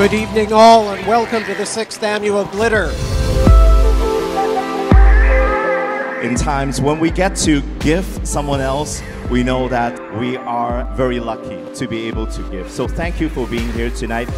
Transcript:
Good evening, all, and welcome to the sixth annual Glitter. In times when we get to give someone else, we know that we are very lucky to be able to give. So thank you for being here tonight.